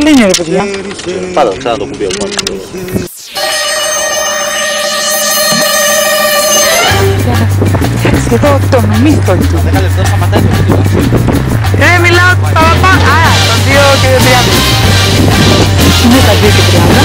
Κλείνει ρε παιδιά. Πάντα ξανά το κουμπί από Και εδώ το μύθο του. Ρε μιλάω τα παπά. Άρα, το 2 και 30. Είναι τα 2 και 30.